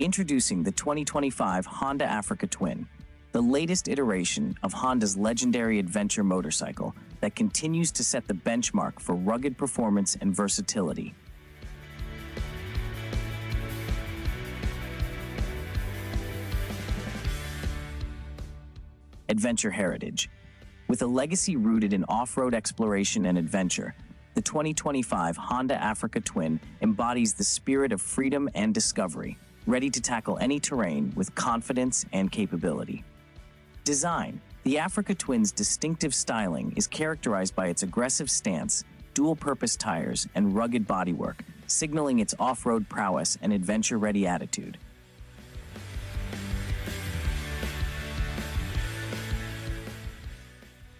Introducing the 2025 Honda Africa Twin, the latest iteration of Honda's legendary adventure motorcycle that continues to set the benchmark for rugged performance and versatility. Adventure Heritage. With a legacy rooted in off road exploration and adventure, the 2025 Honda Africa Twin embodies the spirit of freedom and discovery, ready to tackle any terrain with confidence and capability. Design The Africa Twin's distinctive styling is characterized by its aggressive stance, dual purpose tires, and rugged bodywork, signaling its off road prowess and adventure ready attitude.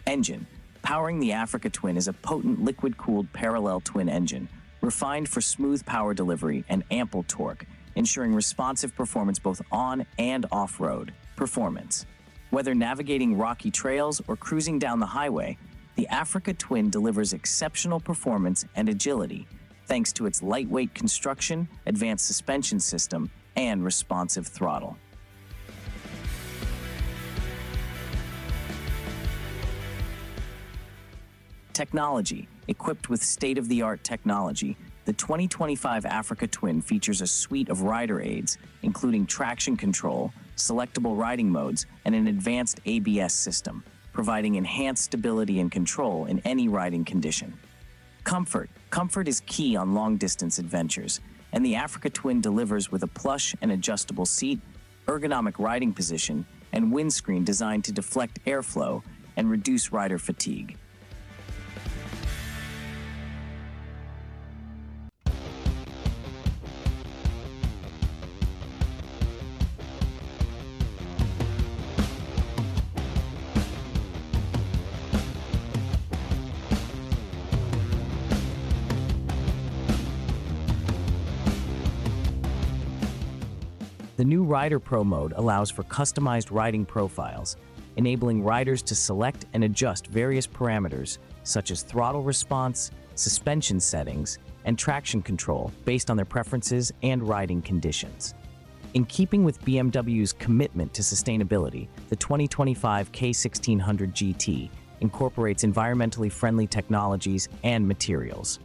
Engine Powering the Africa Twin is a potent liquid cooled parallel twin engine, refined for smooth power delivery and ample torque, ensuring responsive performance both on and off road. Performance Whether navigating rocky trails or cruising down the highway, the Africa Twin delivers exceptional performance and agility thanks to its lightweight construction, advanced suspension system, and responsive throttle. Technology. Equipped with state of the art technology, the 2025 Africa Twin features a suite of rider aids, including traction control, selectable riding modes, and an advanced ABS system, providing enhanced stability and control in any riding condition. Comfort. Comfort is key on long distance adventures, and the Africa Twin delivers with a plush and adjustable seat, ergonomic riding position, and windscreen designed to deflect airflow and reduce rider fatigue. New Rider Pro mode allows for customized riding profiles, enabling riders to select and adjust various parameters such as throttle response, suspension settings, and traction control based on their preferences and riding conditions. In keeping with BMW's commitment to sustainability, the 2025 K1600 GT incorporates environmentally friendly technologies and materials.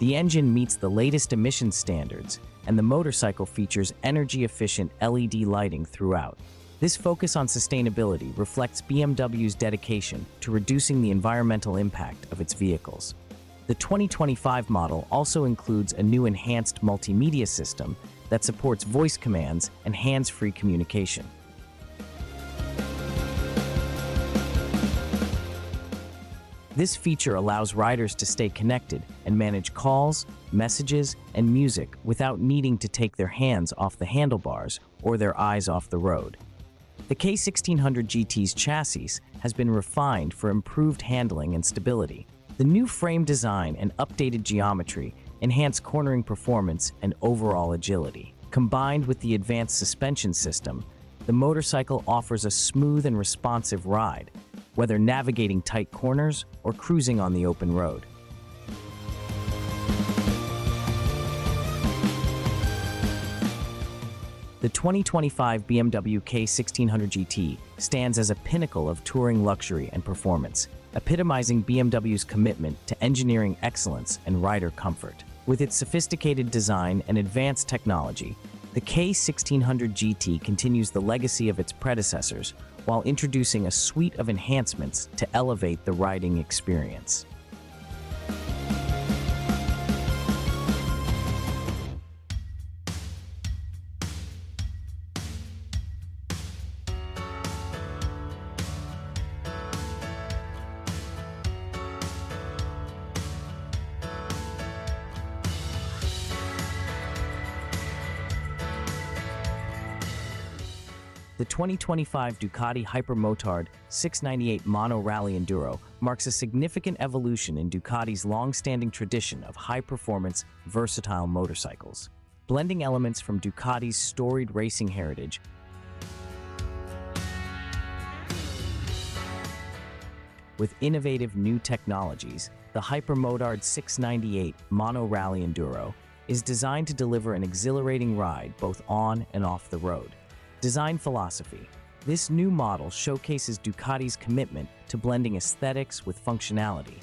The engine meets the latest emission standards, and the motorcycle features energy efficient LED lighting throughout. This focus on sustainability reflects BMW's dedication to reducing the environmental impact of its vehicles. The 2025 model also includes a new enhanced multimedia system that supports voice commands and hands free communication. This feature allows riders to stay connected and manage calls, messages, and music without needing to take their hands off the handlebars or their eyes off the road. The K1600 GT's chassis has been refined for improved handling and stability. The new frame design and updated geometry enhance cornering performance and overall agility. Combined with the advanced suspension system, the motorcycle offers a smooth and responsive ride whether navigating tight corners or cruising on the open road. The 2025 BMW K1600 GT stands as a pinnacle of touring luxury and performance, epitomizing BMW's commitment to engineering excellence and rider comfort. With its sophisticated design and advanced technology, the K1600 GT continues the legacy of its predecessors while introducing a suite of enhancements to elevate the riding experience. 2025 Ducati Hypermotard 698 Mono Rally Enduro marks a significant evolution in Ducati's long-standing tradition of high-performance, versatile motorcycles. Blending elements from Ducati's storied racing heritage with innovative new technologies, the Hypermotard 698 Mono Rally Enduro is designed to deliver an exhilarating ride both on and off the road. Design philosophy. This new model showcases Ducati's commitment to blending aesthetics with functionality.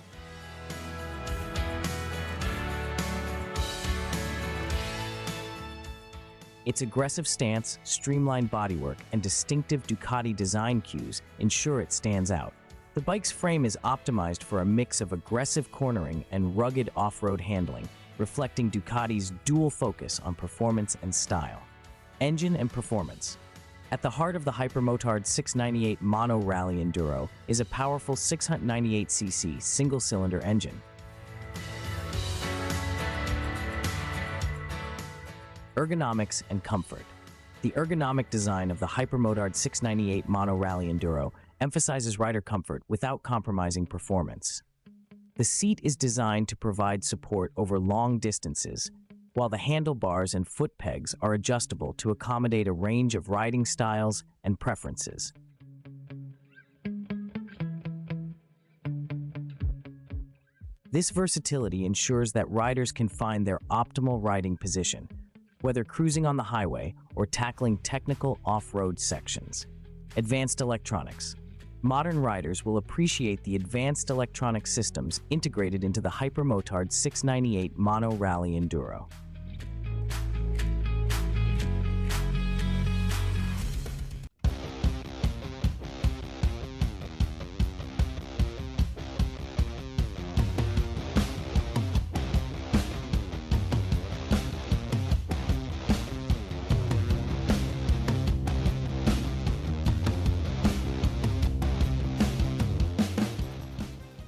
Its aggressive stance, streamlined bodywork, and distinctive Ducati design cues ensure it stands out. The bike's frame is optimized for a mix of aggressive cornering and rugged off-road handling, reflecting Ducati's dual focus on performance and style. Engine and performance. At the heart of the Hypermotard 698 Mono Rally Enduro is a powerful 698cc single-cylinder engine. Ergonomics and comfort. The ergonomic design of the Hypermotard 698 Mono Rally Enduro emphasizes rider comfort without compromising performance. The seat is designed to provide support over long distances, while the handlebars and foot pegs are adjustable to accommodate a range of riding styles and preferences. This versatility ensures that riders can find their optimal riding position, whether cruising on the highway or tackling technical off-road sections. Advanced electronics. Modern riders will appreciate the advanced electronic systems integrated into the Hypermotard 698 Mono Rally Enduro.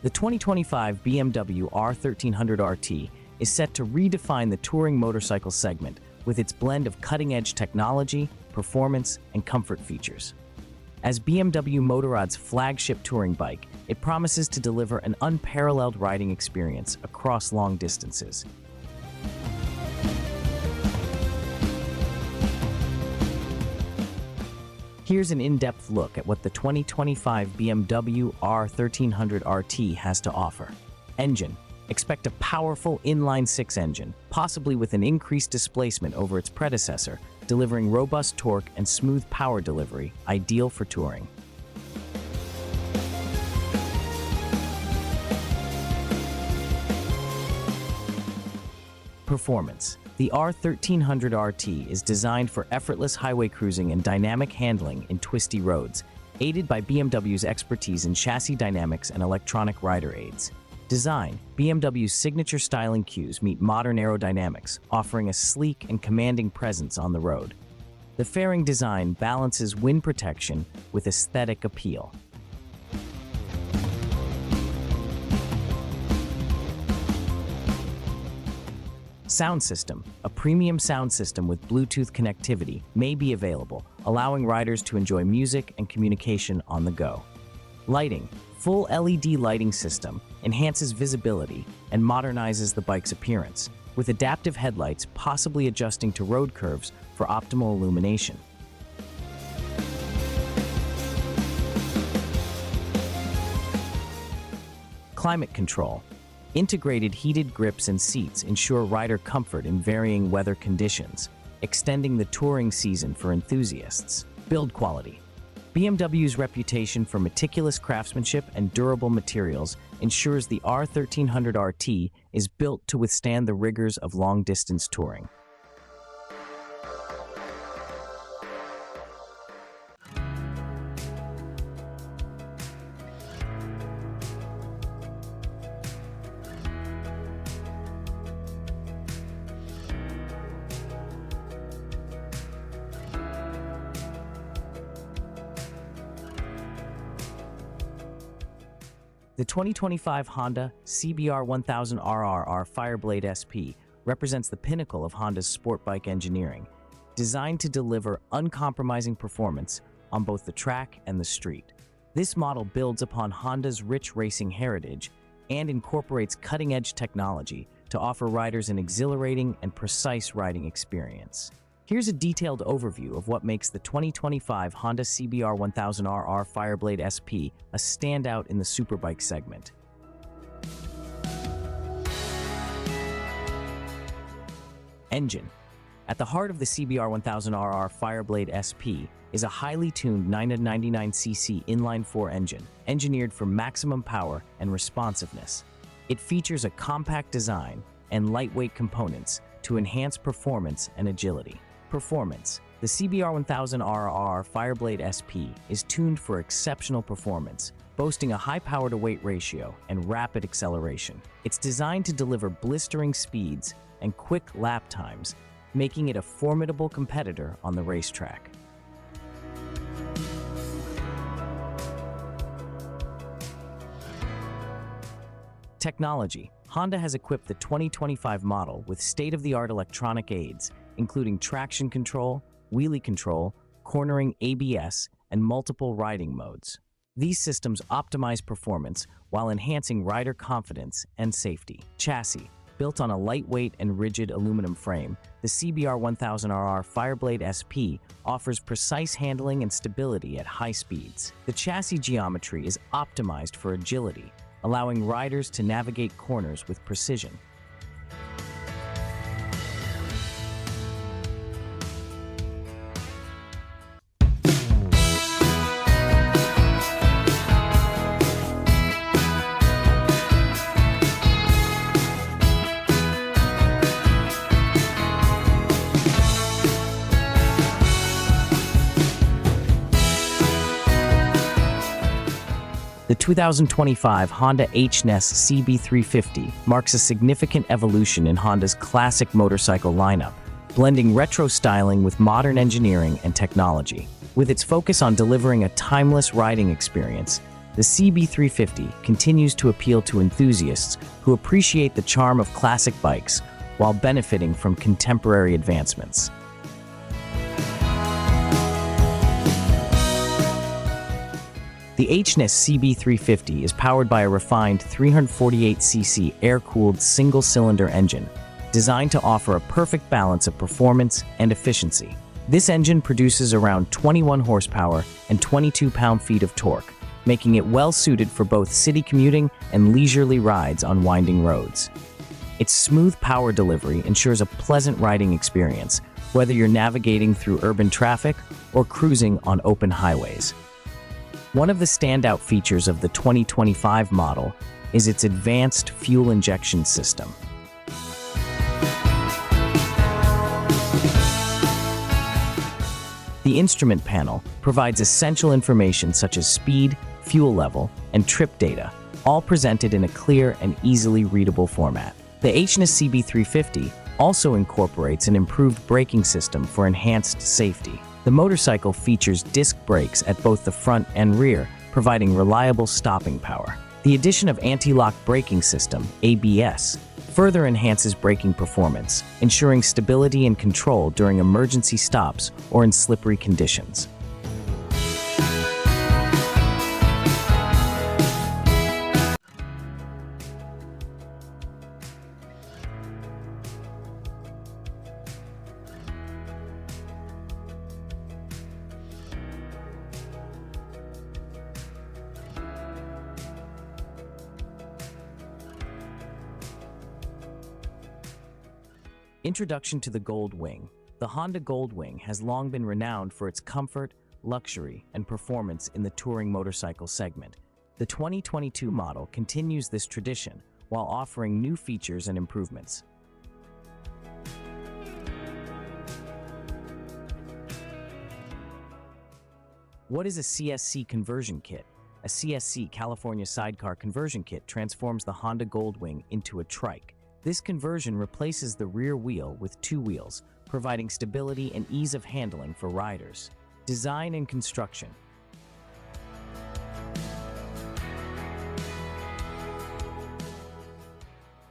The 2025 BMW R1300 RT is set to redefine the touring motorcycle segment with its blend of cutting-edge technology, performance, and comfort features. As BMW Motorrad's flagship touring bike, it promises to deliver an unparalleled riding experience across long distances. Here's an in-depth look at what the 2025 BMW R1300 RT has to offer. Engine. Expect a powerful inline-six engine, possibly with an increased displacement over its predecessor, delivering robust torque and smooth power delivery, ideal for touring. Performance. The R1300 RT is designed for effortless highway cruising and dynamic handling in twisty roads, aided by BMW's expertise in chassis dynamics and electronic rider aids. Design BMW's signature styling cues meet modern aerodynamics, offering a sleek and commanding presence on the road. The fairing design balances wind protection with aesthetic appeal. Sound system. A premium sound system with Bluetooth connectivity may be available, allowing riders to enjoy music and communication on the go. Lighting. Full LED lighting system enhances visibility and modernizes the bike's appearance, with adaptive headlights possibly adjusting to road curves for optimal illumination. Climate control. Integrated heated grips and seats ensure rider comfort in varying weather conditions, extending the touring season for enthusiasts. Build quality. BMW's reputation for meticulous craftsmanship and durable materials ensures the R1300 RT is built to withstand the rigors of long-distance touring. 2025 Honda CBR 1000 RRR Fireblade SP represents the pinnacle of Honda's sport bike engineering, designed to deliver uncompromising performance on both the track and the street. This model builds upon Honda's rich racing heritage and incorporates cutting-edge technology to offer riders an exhilarating and precise riding experience. Here's a detailed overview of what makes the 2025 Honda CBR 1000RR Fireblade SP a standout in the superbike segment. Engine. At the heart of the CBR 1000RR Fireblade SP is a highly tuned 999cc inline-4 engine, engineered for maximum power and responsiveness. It features a compact design and lightweight components to enhance performance and agility. Performance. The CBR 1000RR Fireblade SP is tuned for exceptional performance, boasting a high power-to-weight ratio and rapid acceleration. It's designed to deliver blistering speeds and quick lap times, making it a formidable competitor on the racetrack. Technology. Honda has equipped the 2025 model with state-of-the-art electronic aids, including traction control, wheelie control, cornering ABS, and multiple riding modes. These systems optimize performance while enhancing rider confidence and safety. Chassis. Built on a lightweight and rigid aluminum frame, the CBR 1000RR Fireblade SP offers precise handling and stability at high speeds. The chassis geometry is optimized for agility, allowing riders to navigate corners with precision. 2025 Honda H'ness CB350 marks a significant evolution in Honda's classic motorcycle lineup, blending retro styling with modern engineering and technology. With its focus on delivering a timeless riding experience, the CB350 continues to appeal to enthusiasts who appreciate the charm of classic bikes while benefiting from contemporary advancements. The H'ness CB350 is powered by a refined 348cc air-cooled single-cylinder engine, designed to offer a perfect balance of performance and efficiency. This engine produces around 21 horsepower and 22 pound-feet of torque, making it well-suited for both city commuting and leisurely rides on winding roads. Its smooth power delivery ensures a pleasant riding experience, whether you're navigating through urban traffic or cruising on open highways. One of the standout features of the 2025 model is its advanced fuel injection system. The instrument panel provides essential information such as speed, fuel level, and trip data, all presented in a clear and easily readable format. The H'ness CB350 also incorporates an improved braking system for enhanced safety. The motorcycle features disc brakes at both the front and rear, providing reliable stopping power. The addition of anti-lock braking system, ABS, further enhances braking performance, ensuring stability and control during emergency stops or in slippery conditions. Introduction to the Goldwing. The Honda Goldwing has long been renowned for its comfort, luxury, and performance in the touring motorcycle segment. The 2022 model continues this tradition while offering new features and improvements. What is a CSC conversion kit? A CSC California Sidecar Conversion Kit transforms the Honda Goldwing into a trike. This conversion replaces the rear wheel with two wheels, providing stability and ease of handling for riders. Design and construction.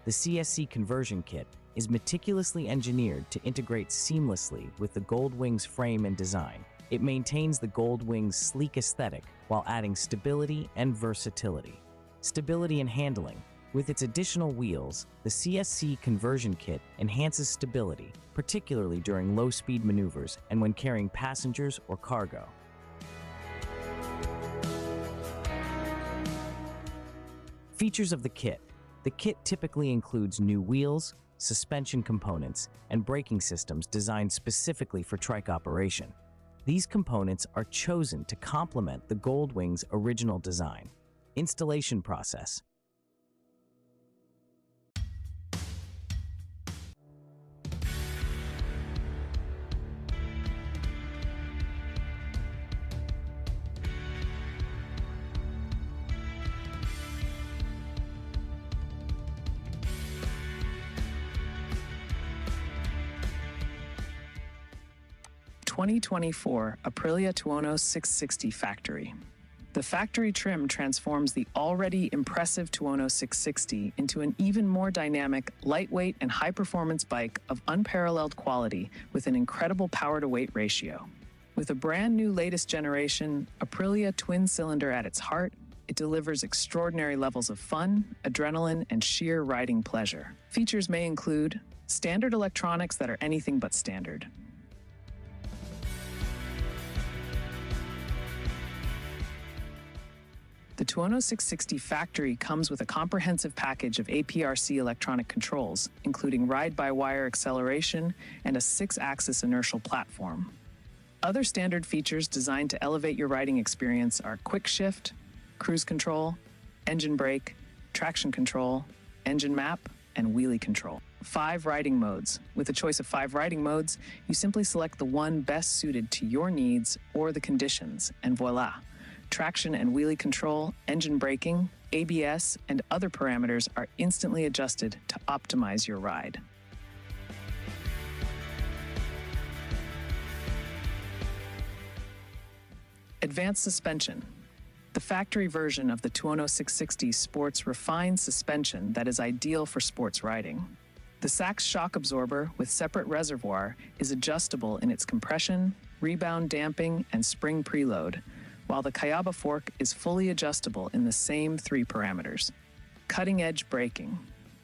The CSC conversion kit is meticulously engineered to integrate seamlessly with the Goldwing's frame and design. It maintains the Goldwing's sleek aesthetic while adding stability and versatility. Stability and handling. With its additional wheels, the CSC conversion kit enhances stability, particularly during low-speed maneuvers and when carrying passengers or cargo. Features of the kit. The kit typically includes new wheels, suspension components, and braking systems designed specifically for trike operation. These components are chosen to complement the Goldwing's original design. Installation process. Twenty twenty four Aprilia Tuono 660 factory. The factory trim transforms the already impressive Tuono 660 into an even more dynamic, lightweight, and high performance bike of unparalleled quality with an incredible power to weight ratio. With a brand new latest generation Aprilia twin cylinder at its heart, it delivers extraordinary levels of fun, adrenaline, and sheer riding pleasure. Features may include standard electronics that are anything but standard, Tuono 660 factory comes with a comprehensive package of APRC electronic controls, including ride-by-wire acceleration and a six-axis inertial platform. Other standard features designed to elevate your riding experience are quick shift, cruise control, engine brake, traction control, engine map, and wheelie control. Five riding modes. With a choice of five riding modes, you simply select the one best suited to your needs or the conditions, and voila traction and wheelie control, engine braking, ABS, and other parameters are instantly adjusted to optimize your ride. Advanced suspension. The factory version of the Tuono 660 sports refined suspension that is ideal for sports riding. The Sachs shock absorber with separate reservoir is adjustable in its compression, rebound damping, and spring preload, while the Kayaba fork is fully adjustable in the same three parameters. Cutting edge braking.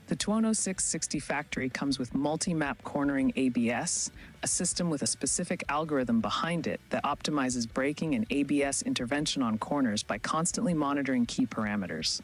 The Tuono 660 factory comes with multi map cornering ABS, a system with a specific algorithm behind it that optimizes braking and ABS intervention on corners by constantly monitoring key parameters.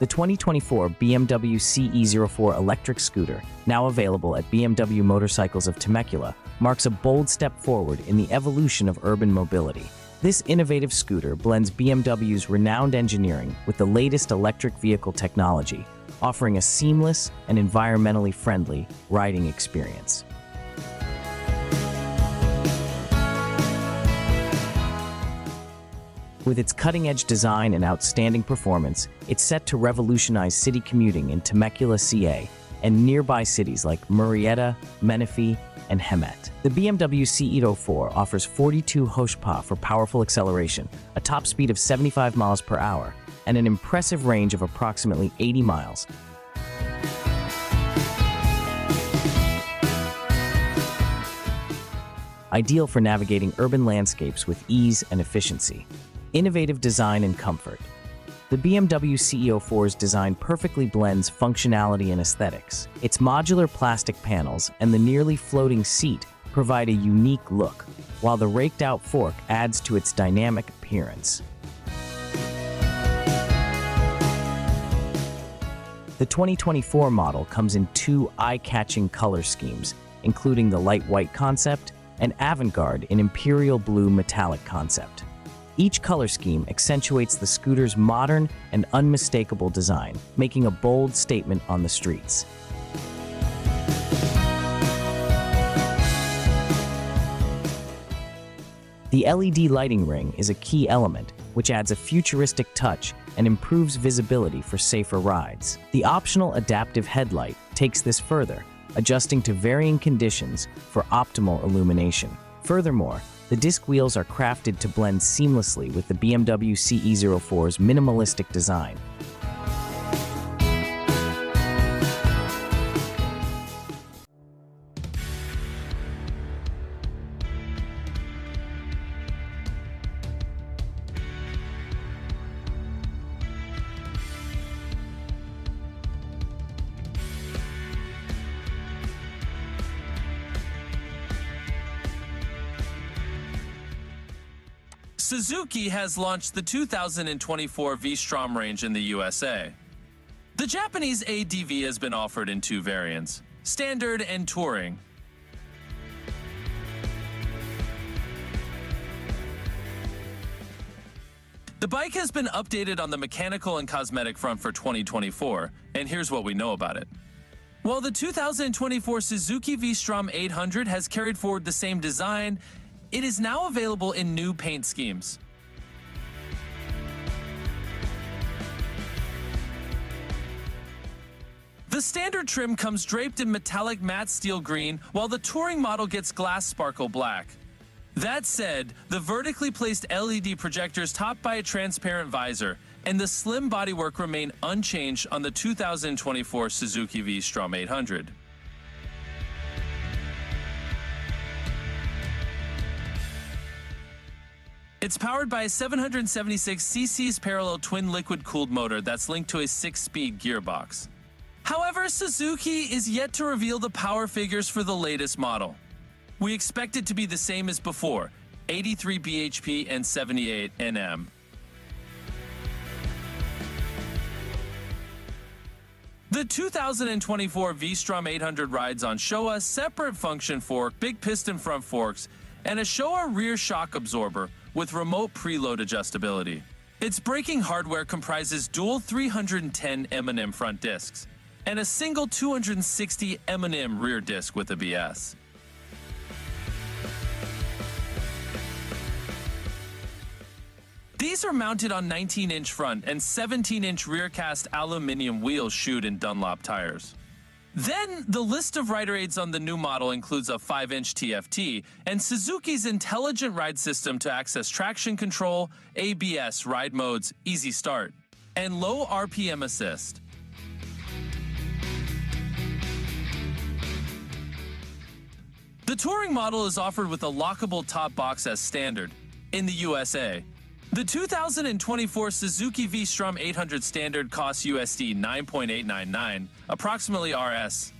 The 2024 BMW CE04 electric scooter, now available at BMW Motorcycles of Temecula, marks a bold step forward in the evolution of urban mobility. This innovative scooter blends BMW's renowned engineering with the latest electric vehicle technology, offering a seamless and environmentally friendly riding experience. With its cutting edge design and outstanding performance, it's set to revolutionize city commuting in Temecula, CA, and nearby cities like Murrieta, Menifee, and Hemet. The BMW c-04 offers 42 horsepower for powerful acceleration, a top speed of 75 miles per hour, and an impressive range of approximately 80 miles. Ideal for navigating urban landscapes with ease and efficiency innovative design and comfort. The BMW CE04's design perfectly blends functionality and aesthetics. Its modular plastic panels and the nearly floating seat provide a unique look, while the raked out fork adds to its dynamic appearance. The 2024 model comes in two eye-catching color schemes, including the light white concept and avant-garde in imperial blue metallic concept. Each color scheme accentuates the scooter's modern and unmistakable design, making a bold statement on the streets. The LED lighting ring is a key element, which adds a futuristic touch and improves visibility for safer rides. The optional adaptive headlight takes this further, adjusting to varying conditions for optimal illumination. Furthermore, the disc wheels are crafted to blend seamlessly with the BMW CE04's minimalistic design. Suzuki has launched the 2024 V-Strom range in the USA. The Japanese ADV has been offered in two variants, Standard and Touring. The bike has been updated on the mechanical and cosmetic front for 2024, and here's what we know about it. While the 2024 Suzuki V-Strom 800 has carried forward the same design, it is now available in new paint schemes. The standard trim comes draped in metallic matte steel green, while the touring model gets glass sparkle black. That said, the vertically placed LED projectors topped by a transparent visor and the slim bodywork remain unchanged on the 2024 Suzuki V-Strom 800. It's powered by a 776 cc's parallel twin liquid cooled motor that's linked to a six speed gearbox. However, Suzuki is yet to reveal the power figures for the latest model. We expect it to be the same as before 83 bhp and 78 Nm. The 2024 V-Strom 800 rides on Showa separate function fork, big piston front forks, and a Showa rear shock absorber with remote preload adjustability. Its braking hardware comprises dual 310 M&M front discs and a single 260 M&M rear disc with ABS. These are mounted on 19-inch front and 17-inch rear cast aluminum wheels shoed in Dunlop tires. Then, the list of rider aids on the new model includes a 5 inch TFT and Suzuki's intelligent ride system to access traction control, ABS ride modes, easy start, and low RPM assist. The touring model is offered with a lockable top box as standard in the USA. The 2024 Suzuki V-Strom 800 Standard costs USD 9.899, approximately RS